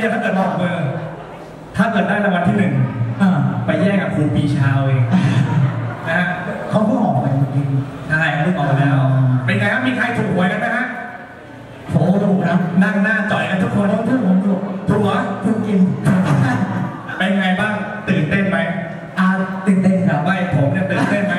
เดียวถ้าเกิดบอกเบอร์ถ้าเกิดได้รางวัลที่หนึ่งอ่าไปแย่งกับครูปีชาเอาเองนะฮะเขาเพิ่งออกไปเมื่อกี้ใช่เพิ่งออกแล้ว เป็นไงครับมีใครถูกหวยกันไหมฮะโอ้ถูกนะนั่งหน้าจ่อยกันทุกคนผมถูกผมถูกถูกเหรอถูกกินเป็นไงบ้างตื่นเต้นไหมอ่าตื่นเต้นครับไม่ผมเนี่ยตื่นเต้นไหม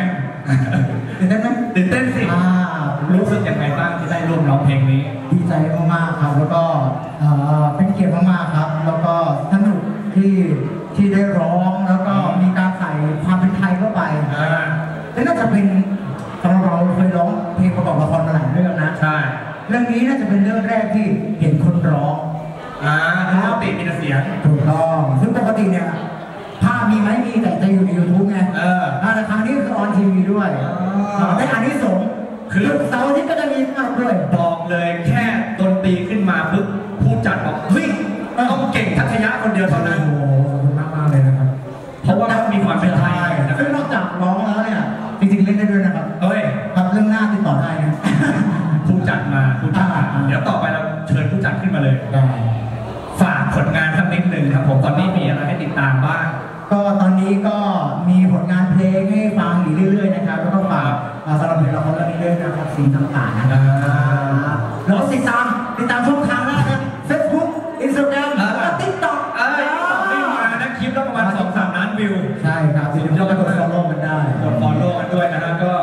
นี้น่าจะเป็นเรื่องแรกที่เห็นคนร้องอ่าปกติมีแต่เสียง ถูกต้องซึ่งปกติเนี่ยภาพมีไหมมีแต่จะอยู่ใน YouTube ไงเออแต่ครั้งนี้คือออนทีวีด้วยอ๋อได้อันนี้สงส์คือเสาร์อาที่ก็จะมีภาพด้วย บอกเลยแค่ดนตรีขึ้นมาปุ๊บผู้จัดบอกเฮ้ยต้องเก่งทัศยะคนเดียวเท่านั้น นนี้ก็มีผลงานเพลงให้ฟังอยู่เรื่อยๆนะครับ แล้วก็ฝากเอ่อสำหรับเพลงละครเรื่องนี้ด้วยนะครับสิ่งต่างๆนะครับอ่าแล้วก็ติดตามติดตามช่องทางได้นะครับ Facebook Instagram อ่าแล้วก็ TikTok เอ้ยตอบไม่มานะคลิปแล้วประมาณสองสามล้านวิว ใช่ครับอย่าลืมเข้าไปกด follow กันได้กดฟอลโล่กันด้วยนะฮะก็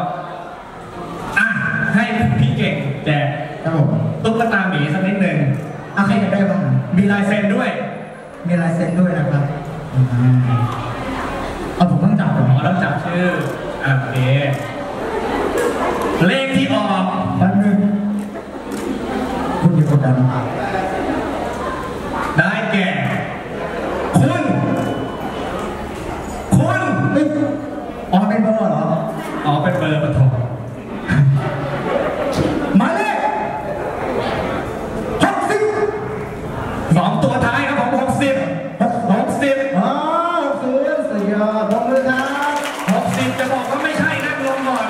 อะให้พี่เก่งแจกครับผมตุ๊กตาหมีสักนิดหนึ่งเอาใครจะได้บ้างมีลายเซ็นด้วย มีลายเซ็นด้วยนะครับ ต้องจับชื่ออะโอเค เลขที่ออก แป๊บนึงคุณอย่ากดดันนะ ได้แก่ คุณ คุณ เฮ้ยอ๋อเป็นเบอร์เหรอ อ๋อเป็นเบอร์ปฐม หมายเลขหกสิบ สองตัวท้ายครับผมหกสิบหกสิบ อ๋อศูนย์สี่ยอดผมเลยครับ หกสิบจะบอกว่าไม่ใช่นั่งลงก่อน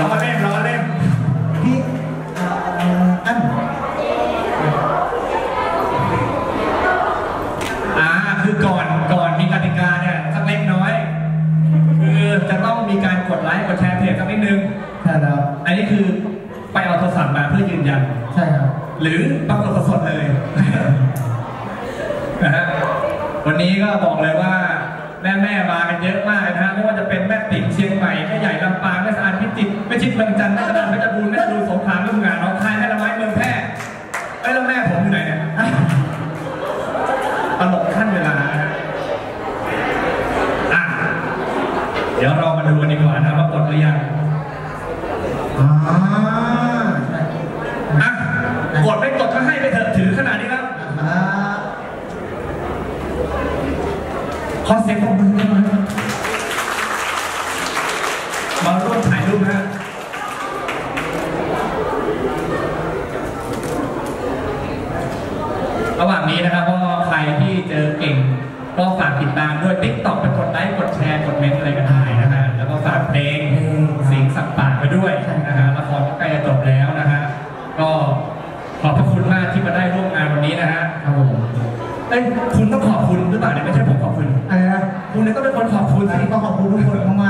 ล้อเล่นล้อเล่นพี่อ่าอันอ่าคือก่อนก่อนมีกติกาเนี่ยสักเล็กน้อย คือจะต้องมีการกดไลค์กดแชร์เพจสักนิดนึงใช่แล้วอันนี้คือไปเอาโทรศัพท์มาเพื่อยืนยัน ใช่ครับ หรือปรากฏสดๆเลยนะฮะวันนี้ก็บอกเลยว่าแม่แม่ๆมากันเยอะมากเลยนะฮะ ม่ชิดเมืองจันทร์แม่กระดานแม่จะบูรณ์แม่ดูสงขลาแม่สง่าน้องคายแม่ละไม้เมืองแพร่ไอ้ยแล้วแม่ผมอยู่ไหนเนี่ยตลกขั้นเวลานะฮะอะเดี๋ยวเรามาดูกันดีกว่านะว่ากดหรือยังอ่าใช่อะกดไม่กดก็ให้ไปเถอะถือขนาดนี้แล้วอ่าขอเสียงปรบมือหน่อยมาร่วมถ่ายรูปนะฮะระหว่างนี้นะครับก็ใครที่เจอเก่ง ก็ ฝากติดตามด้วยติ๊กต็อกไปกดไลค์กดแชร์กดเมนต์อะไรก็ได้นะฮะแล้วก็ฝากเพลงเสียงสักปากไปด้วยนะฮะละครก็ใกล้จะจบแล้วนะฮะก็ขอบพระคุณมากที่มาได้ร่วมงานวันนี้นะฮะครับผมเอ้ยคุณต้องขอบคุณหรือเปล่าเนี่ยไม่ใช่ผมขอบคุณอะไรนะคุณเนี่ยต้องเป็นคนขอบคุณวันสินี้ก็ขอบคุณทุกคนมาก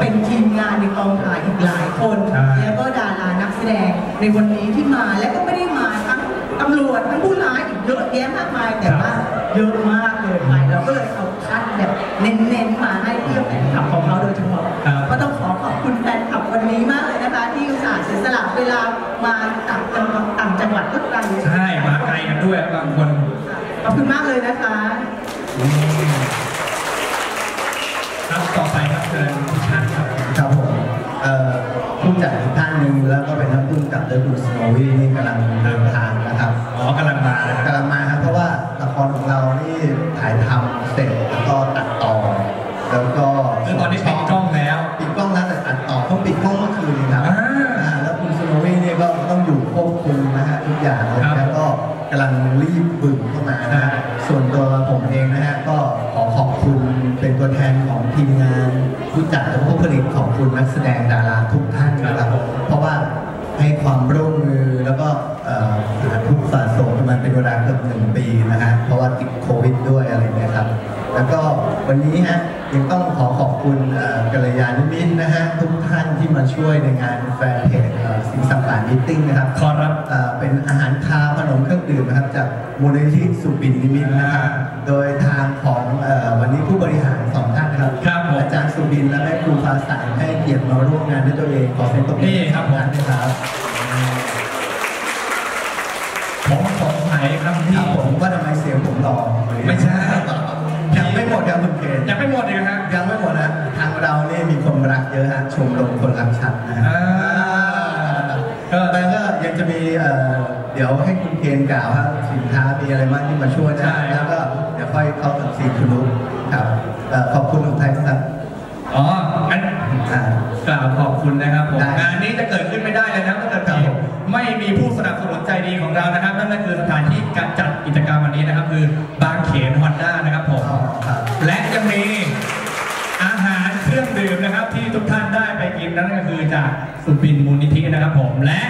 เป็นทีมงานในกองถ่ายอีกหลายคน ใช่ แล้วก็ดารานักแสดงในวันนี้ที่มาและก็ไม่ได้มาทั้งตำรวจทั้งผู้ร้ายอีกเยอะแยะมากมายแต่ว่าเยอะมากเลยไปเราก็เลยเอาคัดแบบเน้นๆมาให้เพื่อแฟนคลับของเขาโดยเฉพาะครับ ก็ต้องขอขอบคุณแฟนคลับวันนี้มากเลยนะคะที่อุตส่าห์เสียสละเวลามาต่างจังหวัดต่างจังหวัดก็ไกลใช่มาไกลกันด้วยบางคนขอบคุณมากเลยนะคะครับต่อไปครับเชิญพี่ช นะครับพุ่กับเลิฟดูสโนวี่นี่กำลังเดินทางนะครับอ๋อกำลังมากำลังมาครับเพราะว่าละครของเรานี่ถ่ายทำเสร็จแล้วก็ตัดต่อ แล้วก็คือตอนนี้ปิดกล้องแล้วปิดกล้องแล้วแต่ตัดต่อต้องปิดกล้องเมื่อคืนนะครับแล้วคุณสโนวี่นี่ก็ต้องอยู่ควบคุมนะฮะทุกอย่างแล้วก็กำลังรีบบึ่งเข้ามานะะส่วนตัวผมเองนะฮะก็ขอขอบคุณเป็นตัวแทนของทีมงานผู้จัดและผู้ผลิตขอบคุณนักแสดงดาราทุกท่านนะครับเพราะว่า ให้ความร่วมมือแล้วก็เอ่อหาทุกข์สะสมมันเป็นเวลาเกือบหนึ่งปีนะฮะ เพราะว่าติดโควิดด้วยอะไรเงี้ยครับ แล้วก็วันนี้ฮะยังต้องขอขอบคุณเอ่อกัลยาณมิตรนะฮะ ทุกท่านที่มาช่วยในงานแฟนเพจเอ่อสิงสังสารมิทติ้งนะครับ ขอรับเอ่อเป็นอาหารคาวขนมเครื่องดื่มนะครับ จากมูลนิธิสุบินนิมิตรนะครับอ่าโดยท จะมีเอ่อเดี๋ยวให้คุณเคนกล่าวว่าสินค้ามีอะไรบ้างที่มาช่วยใช่นะแล้วก็เดี๋ยวค่อยเข้าถึงซีคุณลุกครับเอ่อขอบคุณของไทยครับอ๋องั้นอ่ากล่าวขอบคุณนะครับผมได้งานนี้จะเกิดขึ้นไม่ได้เลยนะถ้าเกิดครับผมไม่มีผู้สนับสนุนใจดีของเรานะครับนั่นก็คือสถานที่การจัดกิจกรรมวันนี้นะครับ คือบางเขนฮอนด้านะครับผมอ๋อครับและยังมีอาหารเครื่องดื่มนะครับ ที่ทุกท่านได้ไปกินนั่นก็คือจากสุบินมูลนิธินะครับผมและ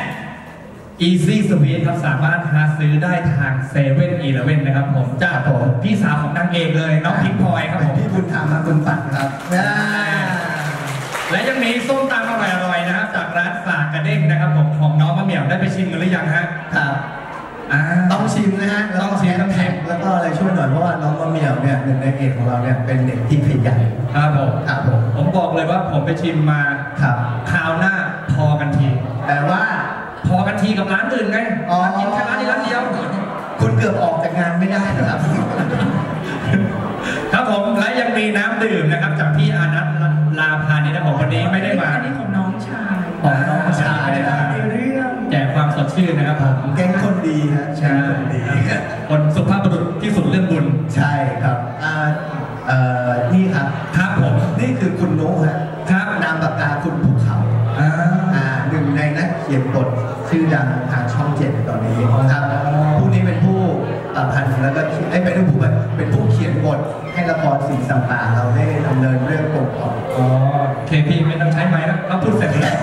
Easy Sweet ครับสามารถหาซื้อได้ทางเซเว่นอีเลเว่นนะครับผมจากผมพี่สาวของนางเอกเลยน้องพิงพลอยครับผมพี่บุญธรรมและคุณปัดครับอ่าและยังมีส้มตำอร่อยๆนะครับ จากร้านฝากกระเด้งนะครับผมของน้องมะเหมี่ยวได้ไปชิมกันหรือยังฮะครับอ่าต้องชิมนะฮะแล้วต้ก็องชิมต้องชิมแล้วก็อะไรช่วยหน่อยเพราะว่าน้องมะเหมี่ยวเนี่ยหนึ่งในเอกของเราเนี่ยเป็นเด็กที่ขยันครับผมครับผมผมบอกเลยว่าผมไปชิมมาครับคราวหน้าพอกันทีแต่ว่า พอกันทีกับร้านอื่นไงอ๋อมากินแค่ร้านนี้ร้านเดียว คุณเกือบออกจากงานไม่ได้นะครับ ครับผมและยังมีน้ำดื่มนะครับ จากพี่อานัทลาพานิชนะผมวันนี้ไม่ได้มา อันนี้ของน้องชายของน้องชายในเรื่อง แจกความสดชื่นนะครับผมแก๊งคนดีฮะใช่แก๊งคนดี คนสุภาพบุรุษที่สุดเรื่องบุญ ใช่ครับอ่า สิ่งสัมปาเราได้ดำเนินเรื่องปกต่ออ๋อเคพีไม่ต้องใช้ไม้แล้วเราพูดเสร็จแล้ว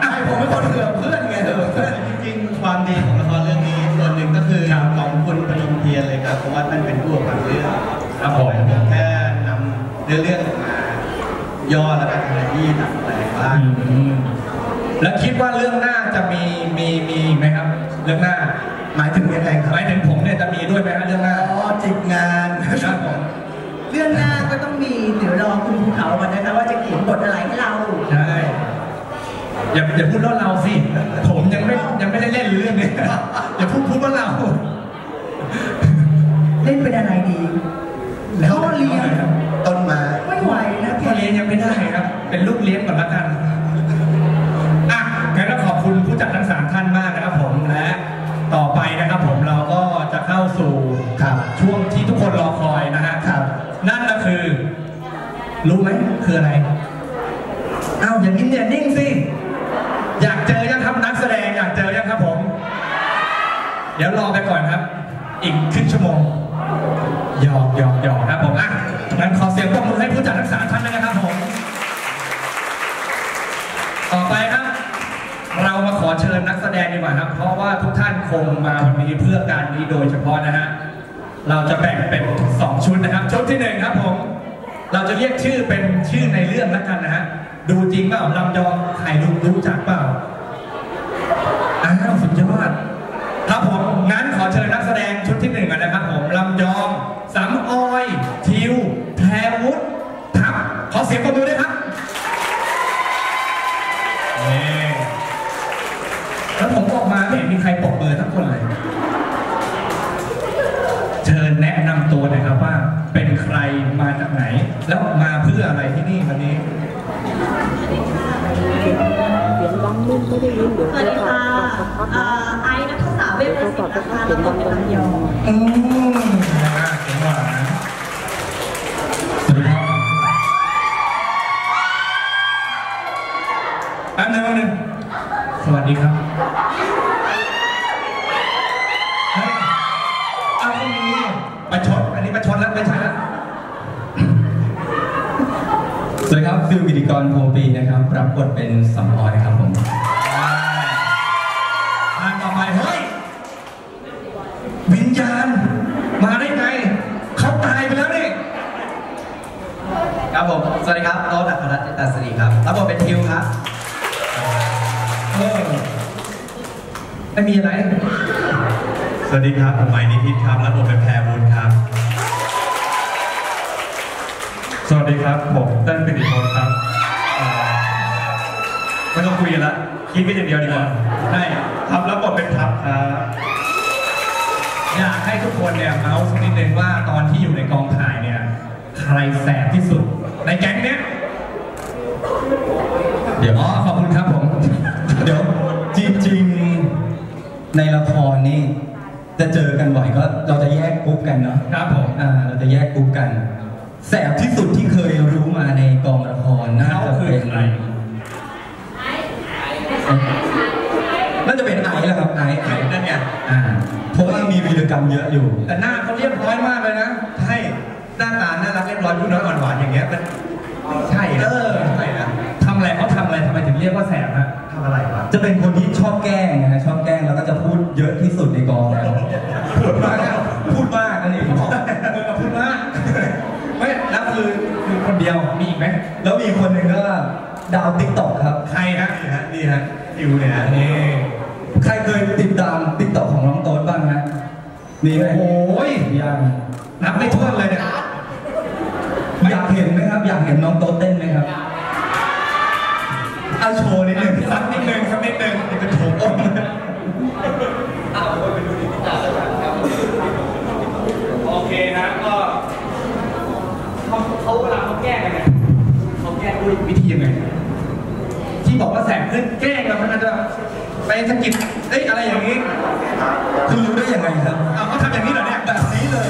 ไอ้ผมเป็นคนเหือเพื่อนไงเออเพื่อนจริงๆความดีของละครเรื่องนี้ส่วนหนึ่งก็คือครับของคุณพนมเทียนเลยครับเพราะว่าท่านเป็นผู้ประพันธ์เรื่องครับผมผมแค่นำเรื่องเรื่องออกมาย่อแล้วก็ทำยี่ตัดแต่งบ้างอืมแล้วคิดว่าเรื่องหน้าจะมีมีมีอีกไหมครับ เรื่องหน้า หมายถึงยังไงครับหมายถึงผมเนี่ยจะมีด้วยไหมครับเรื่องหน้าอ๋อจิกงานครับผมเรื่องหน้าก็ต้องมี เดี๋ยวรอคุณภูเขาก่อนนะคะว่าจะเขียนบทอะไรให้เราใช่อย่าอย่าพูดว่าเราสิ ผมยังไม่ยังไม่ได้เล่นเรื่องนี้อย่าพูดพูดว่าเรา เล่นเป็นอะไรดีพ่อเลี้ยงต้นไม้ไม่ไหวนะพ่อเลี้ยงยังไม่ได้ครับ เป็นลูกเลี้ยงก่อนละกัน คือ รู้ไหมคืออะไรเอ้าอย่างนี้เนี่ยนิ่งสิ อยากเจอยังครับนักแสดงอยากเจอยังครับผม เดี๋ยวรอไปก่อนครับ อีกครึ่งชั่วโมงหยอกหยอกหยอกครับผมอะงั้นขอเสียงปรบมือให้ผู้จัดทั้งสามท่านด้วยนะครับผม ต่อไปครับ เรามาขอเชิญนักแสดงดีกว่าครับ เพราะว่าทุกท่านคงมาวันนี้เพื่อการนี้โดยเฉพาะนะฮะ เราจะแบ่งเป็น 2 ชุดนะครับ ชุดที่หนึ่งครับผม เราจะเรียกชื่อเป็นชื่อในเรื่องแล้วกันนะฮะ ดูจริงเปล่าลำยองใครรู้รู้จักเปล่า อ้าวสุดยอด ครับผม งั้นขอเชิญนักแสดงชุดที่หนึ่งกันะครับผมลำยองสำออย ทิว แพรวุฒิทับ ขอเสียงปรบมือด้วยครับนี่แล้วผมออกมาไม่เห็นมีใครปรบมือทั้งคนเลย ตัวหน่อยครับว่าเป็นใครมาจากไหน แล้วมาเพื่ออะไรที่นี่วันนี้เสียงดังนุ่มไม่ได้ยินเดี๋ยวสวัสดีค่ะพักเอ่อไอซ์นัทสาวเวชศิลป์นะคะแล้วก็เป็นลำยองอืมนะฮะเสียงหวานสวัสดีครับแป๊บนึงแป๊บนึงสวัสดีครับ ครับฟิลกิติกรโพปีนะครับ รับบทเป็นสำออยครับผมทางต่อไปเฮ้ย วิญญาณ มาได้ไงเขาตายไปแล้วนี่ ครับผม สวัสดีครับโต๊ะอัครรัตน์จิตตาสิริครับ รับบทเป็นทิวครับเออไม่มีอะไร สวัสดีครับผมใหม่นิพิษครับ รับบทเป็นแพรบุญครับ สวัสดีครับ ผมเต้นปิติพลครับเอ่อไม่ต้องคุยกันละคิดไปอย่างเดียวดีกว่าใช่ครับแล้วบทเป็นทัพครับอยากให้ทุกคนเนี่ยเม้าท์สักนิดนึงว่าตอนที่อยู่ในกองถ่ายเนี่ยใครแสบที่สุด ในแก๊งเนี้ยเดี๋ยวอ๋อขอบคุณครับผม เดี๋ยวจริงๆในละครนี่จะเจอกันบ่อยก็เราจะแยกกรุ๊ปกันเนาะครับผมอ่าเราจะแยกกรุ๊ปกัน แสบที่สุดที่เคยรู้มาในกองละครน่าจะเป็นเขาคือใครน่าจะเป็นไอซ์แหละครับไอซ์ไอซ์นั่นไงอ่าเพราะว่ามีวีรกรรมเยอะอยู่ แต่หน้าเขาเรียบร้อยมากเลยนะใช่หน้าตาน่ารักเรียบร้อยพูดน้อยอ่อนหวานอย่างเงี้ยมันใช่นะเออใช่นะทำอะไรเขาทำอะไรทำไมถึงเรียกว่าแสบฮะทำอะไรวะจะเป็นคนที่ชอบแกล้งนะฮะชอบแกล้งแล้วก็จะพูดเยอะที่สุดในกองแล้วพูดมากพูดมากนั่นเอง ขอบคุณมากไม่แล้วคือคือคนเดียวมีอีกไหม แล้วมีคนหนึ่งก็ดาว TikTok ครับ ใครฮะนี่ฮะนี่ฮะทิวเนี่ยฮะนี่ใครเคยติดตาม TikTok ของน้องโต๊ดบ้างฮะมีไหมโอ้ยยังนับไม่ถ้วนเลยเนี่ยอยากเห็นไหมครับ อยากเห็นน้องโต๊ดเต้นไหมครับเอาโชว์นิดหนึ่งสักนิดนึงสักนิดนึงนี่เป็นโถงอ้นโอเคนะก็เขาเขาเวลาเขาแก้กันเนี่ยเขาแก้ ด้วยวิธียังไง ที่บอกว่าแสบขึ้นแกล้งแล้วมันอาจจะไปสะกิดเอ้ยอะไรอย่างนี้ คุณรู้ได้ยังไงครับอ้าวเขาทำอย่างนี้เหรอเนี่ยแบบนี้เลย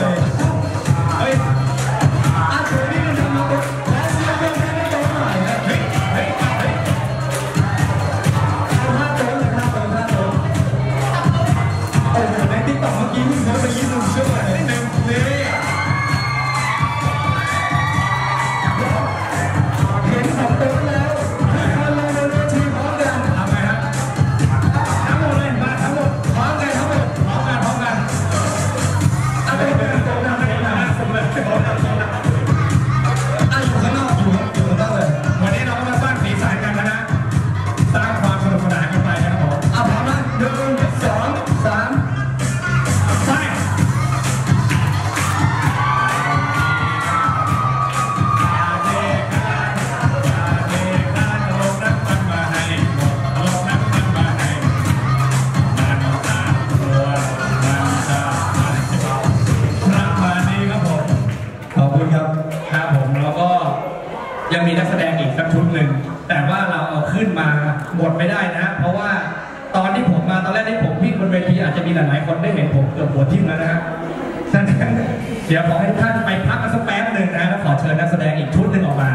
เดี๋ยวขอให้ท่านไปพักกันสักแป๊บหนึ่งนะแล้วขอเชิญนักแสดงอีกชุดหนึ่งออกมา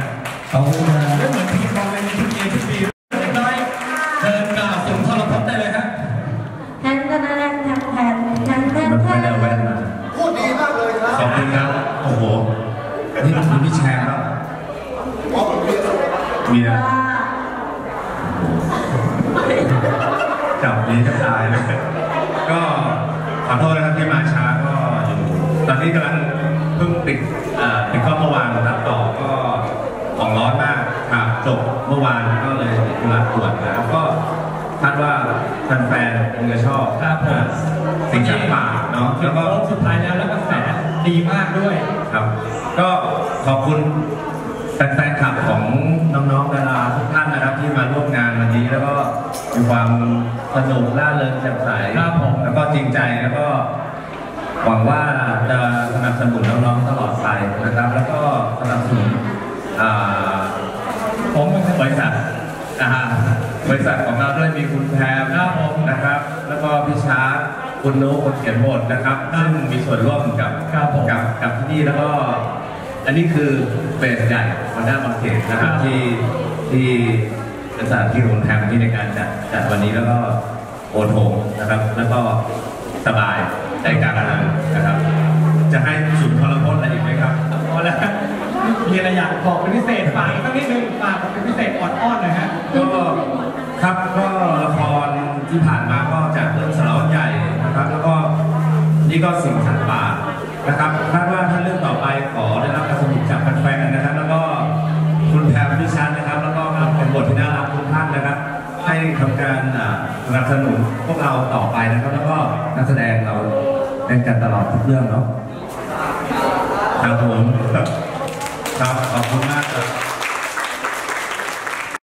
ขอบคุณ มื่อวานก็เลยติดธุระด่วนแล้วก็คาดว่าแฟนๆคงจะชอบครับผมสิ่งสัตว์ป่าเนาะแล้แล้ววก็ก็สุดท้ายแล้วแล้วกระแสดีมากด้วยครับ ก็ขอบคุณแฟนๆคลับของน้องๆดาราทุกท่านนะครับที่มาร่วมงานวันนี้แล้วก็มีความสนุกล่าเริงแจ่มใสครับผมแล้วก็จริงใจแล้วก็หวังว่าจะสนับสนุนน้องๆตลอดไปนะครับ แล้วก็สนับสนุนอ่า ผมเป็นบริษัทอ่าบริษัทของเราด้วยมีคุณแพรครับผมนะครับ แล้วก็พี่ชาร์ตคุณนุ๊กคนเขียนบทนะครับซึ่งมีส่วนร่วมกับครับผมกับกับที่นี่แล้วก็ อันนี้คือเบสใหญ่วันหน้าบางเขตนะครับครับที่ที่เป็นสถานที่ของแทมที่ในการจัดจัดวันนี้แล้วก็โอโถงนะครับ แล้วก็สบายใจกลางทางนะครับ จะให้สุนทรพจน์อะไรอีกไหมครับพอแล้ว มีอะไรอยากบอกเป็นพิเศษฝากกสักนิดนึงฝากเป็นพิเศษอ่อนๆหน่อยฮะก็ครับก็ละครที่ผ่านมาก็จากเรื่องสารวัตรใหญ่นะครับ แล้วก็นี่ก็สิ่งสัตว์ป่านะครับคาดว่าถ้าเรื่องต่อไปขอได้รับการสนับสนุนจากแฟนๆนะครับ แล้วก็คุณแพรพิชันนะครับ แล้วก็เป็นบทที่น่ารักทุกท่านนะครับ ให้ทำการสนับสนุนพวกเราต่อไปนะครับ แล้วก็นักแสดงเราเล่นกันตลอดทุกเรื่องเนาะ